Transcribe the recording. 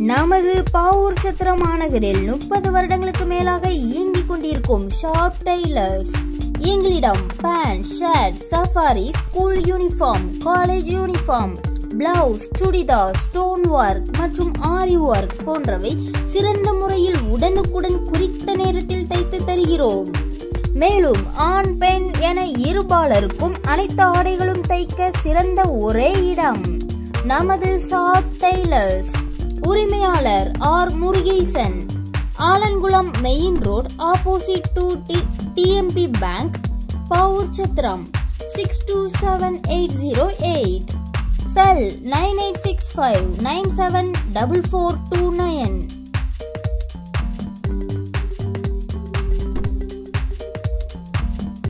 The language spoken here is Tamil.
நமது பாவூர் சத்திர மாநகரில் முப்பது வருடங்களுக்கு மேலாக இயங்கிக் கொண்டிருக்கும் ஷார்ப் டெய்லர்ஸ் எங்களிடம் pant shirt safari school uniform college uniform blouse churidar stone work மற்றும் ஆரி ஒர்க் போன்றவை சிறந்த முறையில் உடனுக்குடன் குறித்த நேரத்தில் தைத்து தருகிறோம். மேலும் ஆண் பெண் என இருபாலருக்கும் அனைத்து ஆடைகளும் தைக்க சிறந்த ஒரே இடம். நமது ஷாப் டெய்லர்ஸ் உரிமையாளர் R. Murugesan. Alangulam main road opposite to TMB bank Pavoorchatram six two seven eight zero eight cell nine eight six five nine seven double four two nine